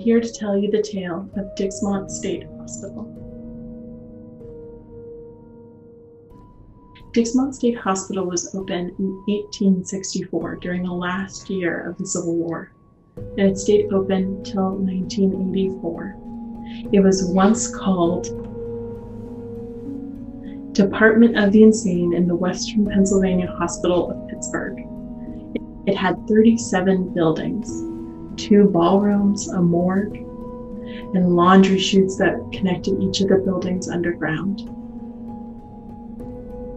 Here to tell you the tale of Dixmont State Hospital. Dixmont State Hospital was opened in 1864 during the last year of the Civil War, and it stayed open till 1984. It was once called Department of the Insane in the Western Pennsylvania Hospital of Pittsburgh. It had 37 buildings, two ballrooms, a morgue, and laundry chutes that connected each of the buildings underground.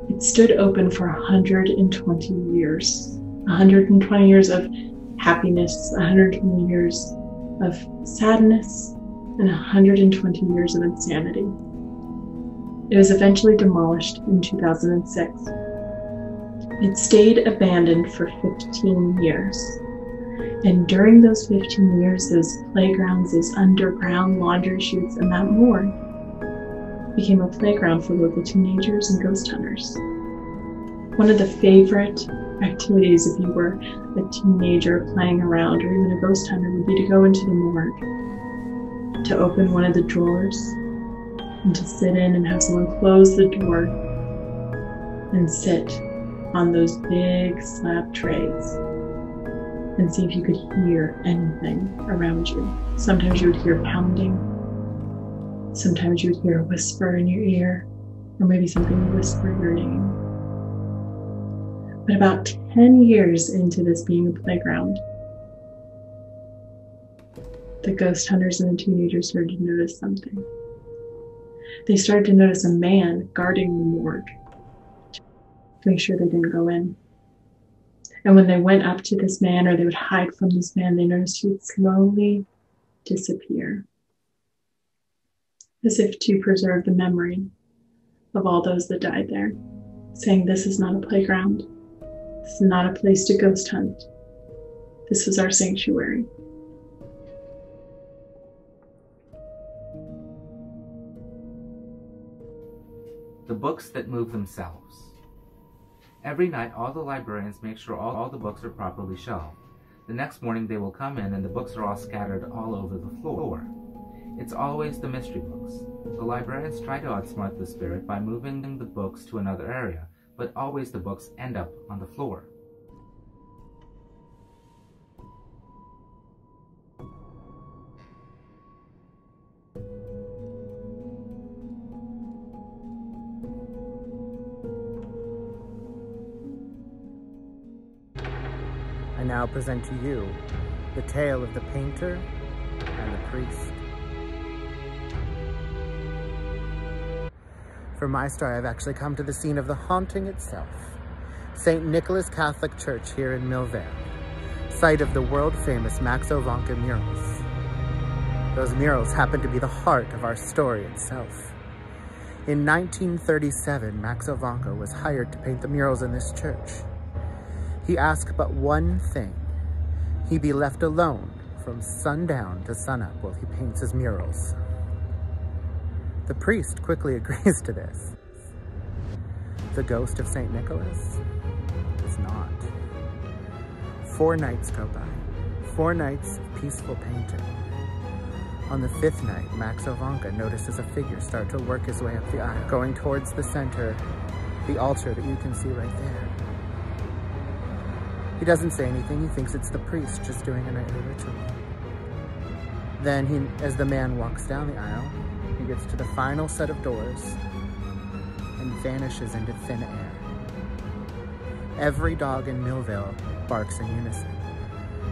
It stood open for 120 years 120 years of happiness, 120 years of sadness, and 120 years of insanity. It was eventually demolished in 2006. It stayed abandoned for 15 years. And during those 15 years, those playgrounds, those underground laundry chutes, and that morgue became a playground for local teenagers and ghost hunters. One of the favorite activities if you were a teenager playing around or even a ghost hunter would be to go into the morgue, to open one of the drawers, and to sit in and have someone close the door and sit on those big slab trays and see if you could hear anything around you. Sometimes you would hear pounding. Sometimes you would hear a whisper in your ear, or maybe something would whisper your name. But about 10 years into this being a playground, the ghost hunters and the teenagers started to notice something. They started to notice a man guarding the morgue to make sure they didn't go in. And when they went up to this man or they would hide from this man, they noticed he would slowly disappear, as if to preserve the memory of all those that died there, saying, This is not a playground. This is not a place to ghost hunt. This is our sanctuary. The books that move themselves. Every night, all the librarians make sure all, all the books are properly shelved. The next morning, they will come in and the books are all scattered all over the floor. It's always the mystery books. The librarians try to outsmart the spirit by moving the books to another area, but always the books end up on the floor. Now present to you the tale of the painter and the priest. For my story, I've actually come to the scene of the haunting itself. St. Nicholas Catholic Church here in Millvale, site of the world-famous Maxo Vanka murals. Those murals happen to be the heart of our story itself. In 1937, Maxo Vanka was hired to paint the murals in this church. He asked but one thing. He be left alone from sundown to sunup while he paints his murals. The priest quickly agrees to this. The ghost of St. Nicholas is not. Four nights go by. Four nights of peaceful painting. On the fifth night, Maxo Vanka notices a figure start to work his way up the aisle, going towards the center, the altar that you can see right there. He doesn't say anything, he thinks it's the priest just doing a nightly ritual. Then, he, as the man walks down the aisle, he gets to the final set of doors and vanishes into thin air. Every dog in Millvale barks in unison.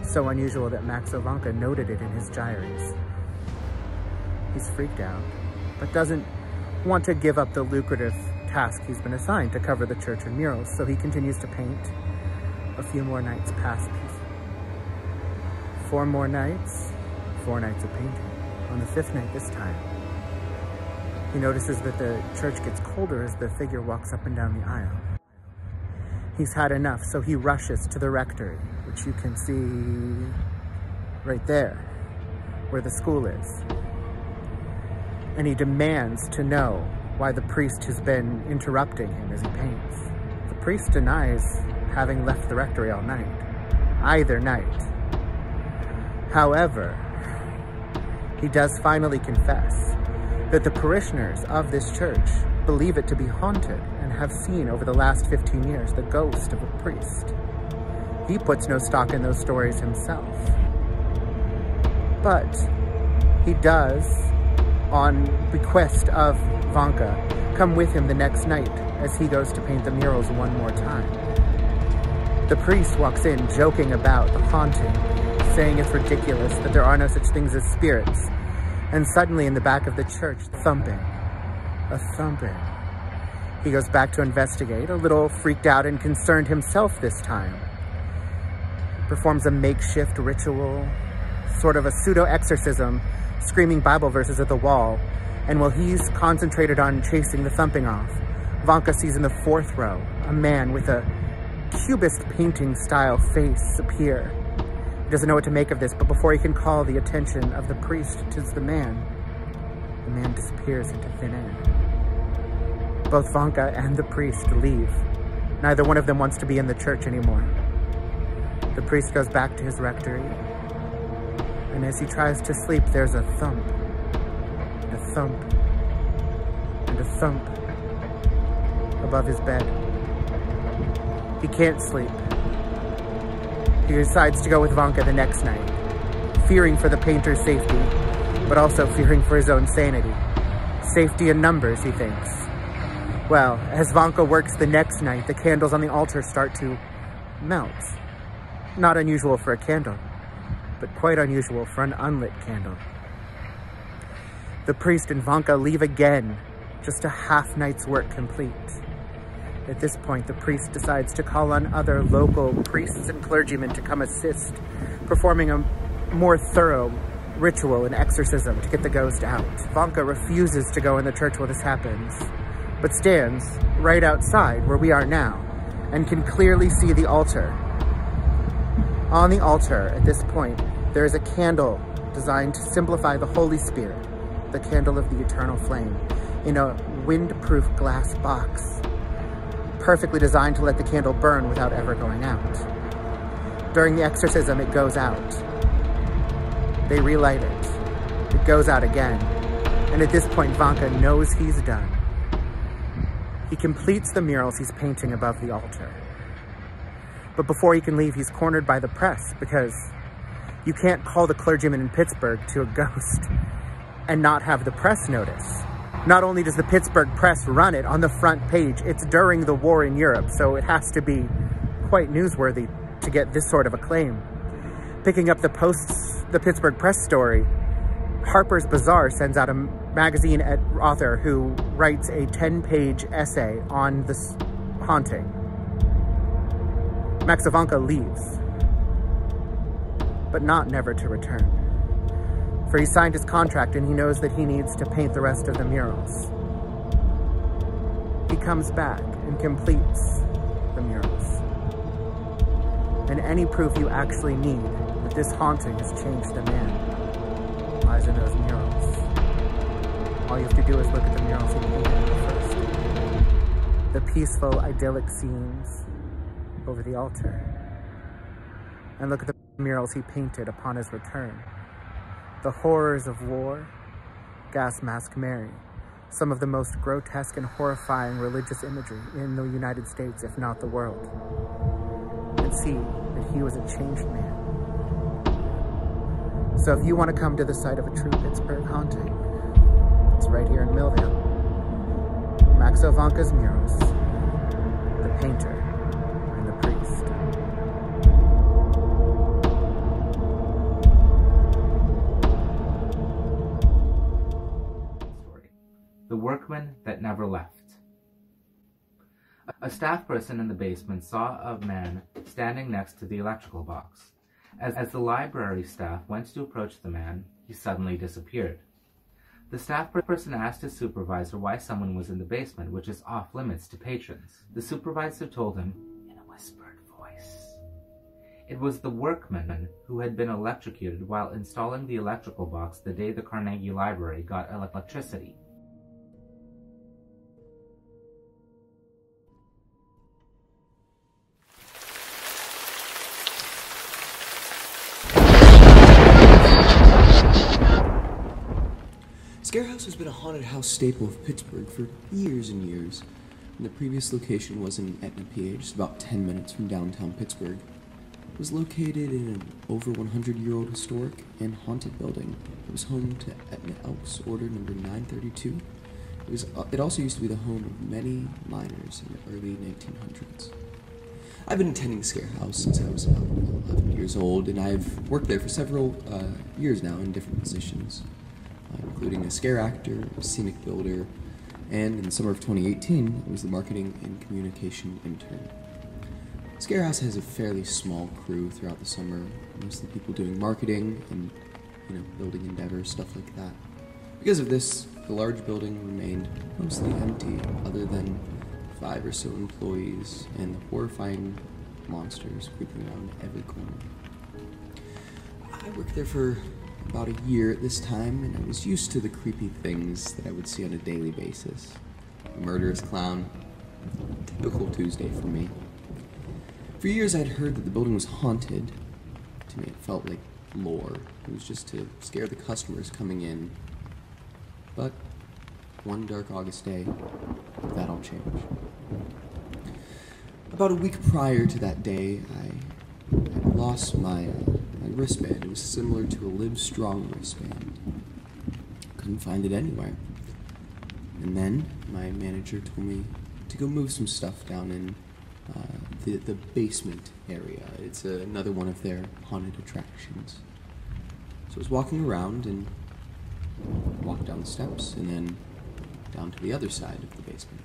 So unusual that Maxo Vanka noted it in his diaries. He's freaked out, but doesn't want to give up the lucrative task he's been assigned to cover the church and murals, so he continues to paint. A few more nights pass. Four more nights, four nights of painting. On the fifth night this time, he notices that the church gets colder as the figure walks up and down the aisle. He's had enough, so he rushes to the rectory, which you can see right there, where the school is. And he demands to know why the priest has been interrupting him as he paints. The priest denies having left the rectory all night, either night. However, he does finally confess that the parishioners of this church believe it to be haunted and have seen over the last 15 years the ghost of a priest. He puts no stock in those stories himself. But he does, on bequest of Vanka, come with him the next night as he goes to paint the murals one more time. The priest walks in joking about the haunting, saying it's ridiculous that there are no such things as spirits. And suddenly in the back of the church, thumping, a thumping. He goes back to investigate, a little freaked out and concerned himself this time. Performs a makeshift ritual, sort of a pseudo-exorcism, screaming Bible verses at the wall. And while he's concentrated on chasing the thumping off, Vanka sees in the fourth row a man with a cubist painting style face appear. He doesn't know what to make of this, but before he can call the attention of the priest, tis the man. The man disappears into thin air. Both Vanka and the priest leave. Neither one of them wants to be in the church anymore. The priest goes back to his rectory, and as he tries to sleep, there's a thump, and a thump, and a thump above his bed. He can't sleep. He decides to go with Vanka the next night, fearing for the painter's safety, but also fearing for his own sanity. Safety in numbers, he thinks. Well, as Vanka works the next night, the candles on the altar start to melt. Not unusual for a candle, but quite unusual for an unlit candle. The priest and Vanka leave again, just a half night's work complete. At this point, the priest decides to call on other local priests and clergymen to come assist, performing a more thorough ritual and exorcism to get the ghost out. Vanka refuses to go in the church while this happens, but stands right outside where we are now and can clearly see the altar. On the altar, at this point, there is a candle designed to simplify the Holy Spirit, the candle of the eternal flame, in a windproof glass box perfectly designed to let the candle burn without ever going out. During the exorcism, it goes out. They relight it. It goes out again. And at this point, Vanka knows he's done. He completes the murals he's painting above the altar. But before he can leave, he's cornered by the press because you can't call the clergyman in Pittsburgh to a ghost and not have the press notice. Not only does the Pittsburgh Press run it on the front page, it's during the war in Europe, so it has to be quite newsworthy to get this sort of acclaim. Picking up the Post's, the Pittsburgh Press story, Harper's Bazaar sends out a magazine author who writes a 10-page essay on this haunting. Maxo Vanka leaves, but not never to return for he signed his contract and he knows that he needs to paint the rest of the murals. He comes back and completes the murals. And any proof you actually need that this haunting has changed the man lies in those murals. All you have to do is look at the murals he painted first. The peaceful, idyllic scenes over the altar. And look at the murals he painted upon his return. The horrors of war, Gas Mask Mary, some of the most grotesque and horrifying religious imagery in the United States, if not the world. And see that he was a changed man. So if you want to come to the site of a true Pittsburgh haunting, it's right here in Millvale. Maxo Vanka's murals, the painter, and the priest. A staff person in the basement saw a man standing next to the electrical box. As, as the library staff went to approach the man, he suddenly disappeared. The staff person asked his supervisor why someone was in the basement, which is off limits to patrons. The supervisor told him in a whispered voice. It was the workman who had been electrocuted while installing the electrical box the day the Carnegie Library got electricity. House has been a haunted house staple of Pittsburgh for years and years. And the previous location was in Etna, PA, just about 10 minutes from downtown Pittsburgh. It was located in an over 100 year old historic and haunted building. It was home to Etna Elks Order number 932. It, was, uh, it also used to be the home of many miners in the early 1900s. I've been attending Scarehouse since I was about 11 years old, and I've worked there for several uh, years now in different positions, including a scare actor, a scenic builder, and in the summer of 2018, I was the marketing and communication intern. Scare House has a fairly small crew throughout the summer, mostly people doing marketing and, you know, building endeavors, stuff like that. Because of this, the large building remained mostly empty, other than five or so employees and the horrifying monsters creeping around every corner. I worked there for about a year at this time, and I was used to the creepy things that I would see on a daily basis. A murderous clown, typical Tuesday for me. For years, I'd heard that the building was haunted. To me, it felt like lore. It was just to scare the customers coming in. But one dark August day, that all changed. About a week prior to that day, I lost my, uh, my wristband. It was similar to a Livestrong wristband. Couldn't find it anywhere. And then my manager told me to go move some stuff down in uh, the, the basement area. It's another one of their haunted attractions. So I was walking around and walked down the steps and then down to the other side of the basement.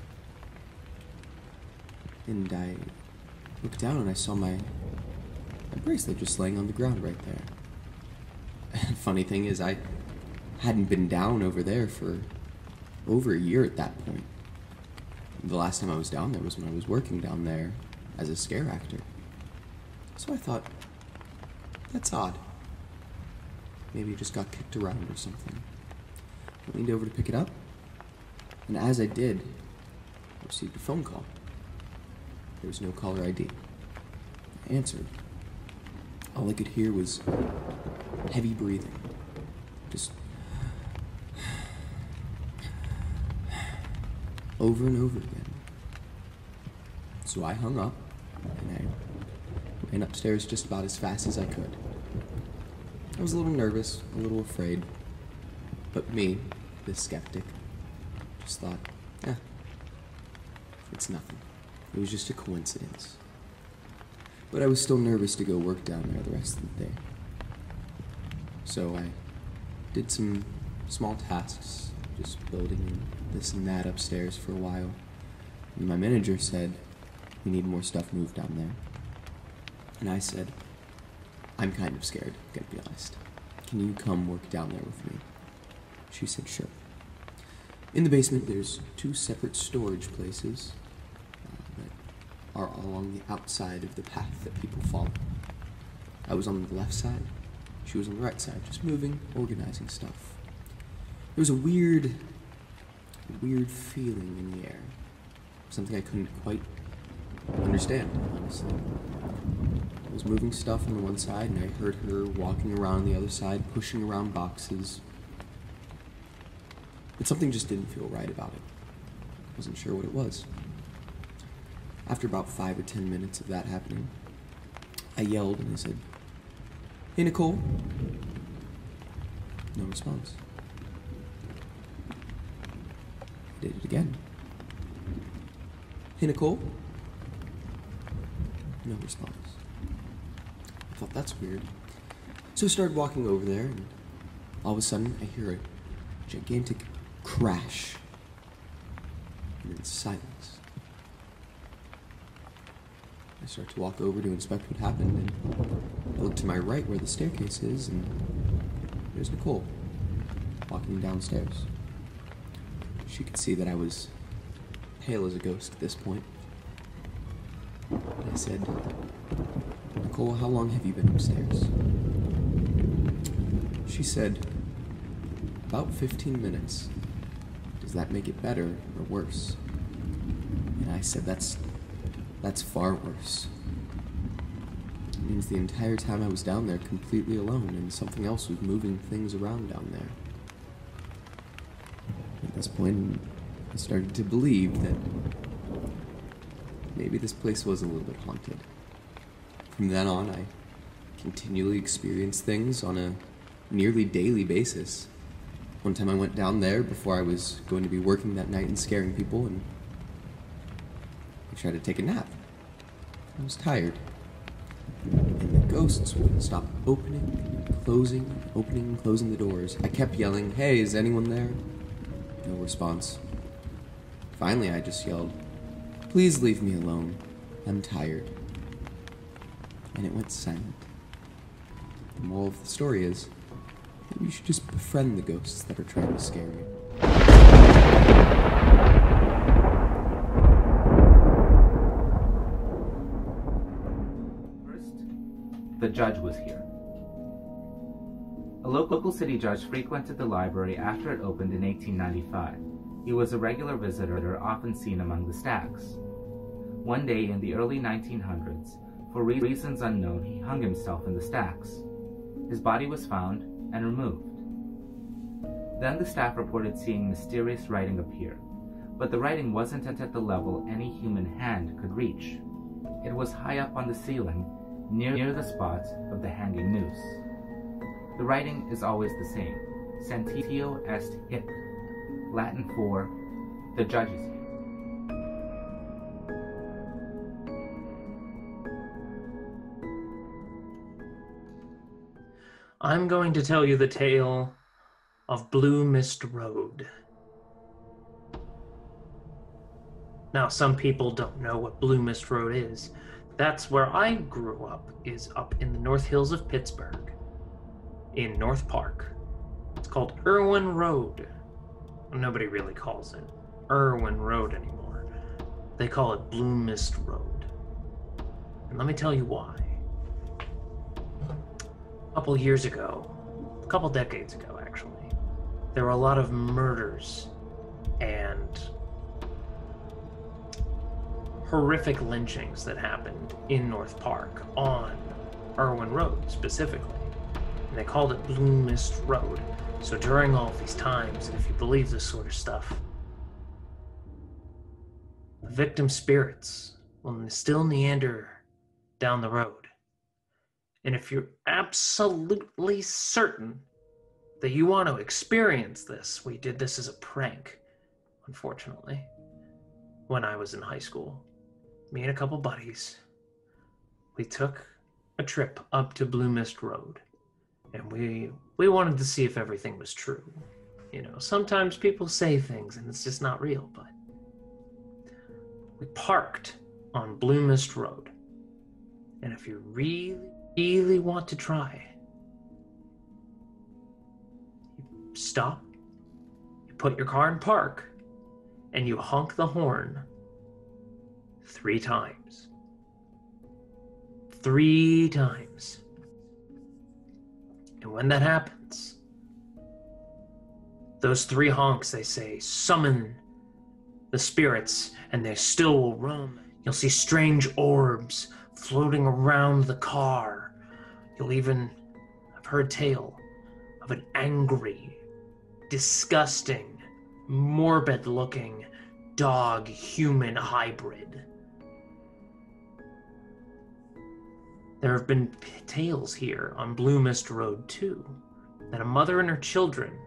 And I looked down and I saw my bracelet just laying on the ground right there. Funny thing is, I hadn't been down over there for over a year at that point. The last time I was down there was when I was working down there as a scare actor. So I thought, that's odd. Maybe it just got kicked around or something. I leaned over to pick it up, and as I did, I received a phone call. There was no caller ID. I answered. All I could hear was heavy breathing. Just over and over again. So I hung up and I ran upstairs just about as fast as I could. I was a little nervous, a little afraid, but me, the skeptic, just thought, eh, it's nothing. It was just a coincidence. But I was still nervous to go work down there the rest of the day. So I did some small tasks, just building this and that upstairs for a while. And my manager said, we need more stuff moved down there. And I said, I'm kind of scared, gotta be honest. Can you come work down there with me? She said, sure. In the basement, there's two separate storage places are along the outside of the path that people follow. I was on the left side, she was on the right side, just moving, organizing stuff. There was a weird, weird feeling in the air. Something I couldn't quite understand, honestly. I was moving stuff on the one side, and I heard her walking around the other side, pushing around boxes. But something just didn't feel right about it. I wasn't sure what it was. After about five or ten minutes of that happening, I yelled and I said, Hey, Nicole. No response. I did it again. Hey, Nicole. No response. I thought that's weird. So I started walking over there, and all of a sudden I hear a gigantic crash. And then silence. I start to walk over to inspect what happened, and I look to my right where the staircase is, and there's Nicole walking downstairs. She could see that I was pale as a ghost at this point. I said, Nicole, how long have you been upstairs? She said, about 15 minutes. Does that make it better or worse? And I said, that's, that's far worse. It means the entire time I was down there completely alone and something else was moving things around down there. At this point, I started to believe that maybe this place was a little bit haunted. From then on, I continually experienced things on a nearly daily basis. One time I went down there before I was going to be working that night and scaring people, and tried to take a nap. I was tired. And the ghosts wouldn't stop opening, closing, opening, and closing the doors. I kept yelling, Hey, is anyone there? No response. Finally, I just yelled, Please leave me alone. I'm tired. And it went silent. The moral of the story is maybe you should just befriend the ghosts that are trying to scare you. First, the judge was here. A local city judge frequented the library after it opened in 1895. He was a regular visitor, often seen among the stacks. One day in the early 1900s, for reasons unknown, he hung himself in the stacks. His body was found and removed. Then the staff reported seeing mysterious writing appear, but the writing wasn't at the level any human hand could reach. It was high up on the ceiling, near, the spot of the hanging noose. The writing is always the same Sentitio est hic, Latin for the judge's here. I'm going to tell you the tale of Blue Mist Road. Now, some people don't know what Blue Mist Road is. That's where I grew up, is up in the North Hills of Pittsburgh, in North Park. It's called Irwin Road. Nobody really calls it Irwin Road anymore. They call it Blue Mist Road. And let me tell you why. A couple years ago, a couple decades ago actually, there were a lot of murders and horrific lynchings that happened in North Park on Irwin Road specifically. And they called it Blue Mist Road. So during all these times, and if you believe this sort of stuff, the victim spirits will still meander down the road. And if you're absolutely certain that you want to experience this, we did this as a prank, unfortunately, when I was in high school. Me and a couple buddies, we took a trip up to Blue Mist Road, and we we wanted to see if everything was true. You know, sometimes people say things and it's just not real, but we parked on Blue Mist Road. And if you really, really want to try, you stop, you put your car in park, and you honk the horn three times. Three times. And when that happens, those three honks, they say, summon the spirits, and they still will roam. You'll see strange orbs floating around the car. You'll even, I've heard tale of an angry, disgusting, morbid looking dog human hybrid. There have been tales here on Blue Mist Road too that a mother and her children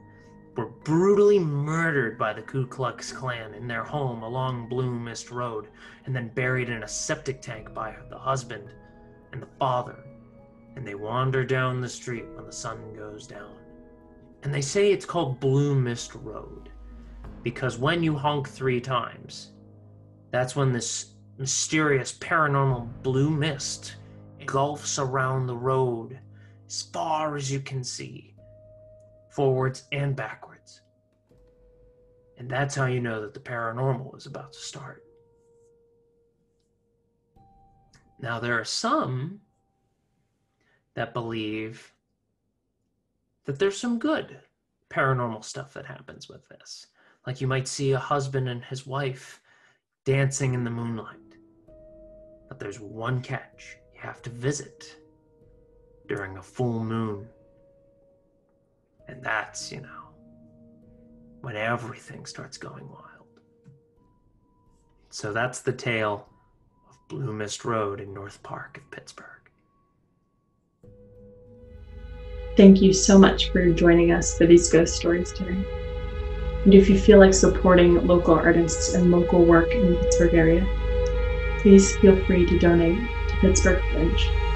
were brutally murdered by the Ku Klux Klan in their home along Blue Mist Road and then buried in a septic tank by the husband and the father. And they wander down the street when the sun goes down. And they say it's called Blue Mist Road because when you honk three times, that's when this mysterious paranormal blue mist engulfs around the road as far as you can see, forwards and backwards. And that's how you know that the paranormal is about to start. Now, there are some that believe that there's some good paranormal stuff that happens with this. Like you might see a husband and his wife dancing in the moonlight. But there's one catch have to visit during a full moon. And that's, you know, when everything starts going wild. So that's the tale of Blue Mist Road in North Park of Pittsburgh. Thank you so much for joining us for these ghost stories today. And if you feel like supporting local artists and local work in the Pittsburgh area, please feel free to donate Pittsburgh Fringe.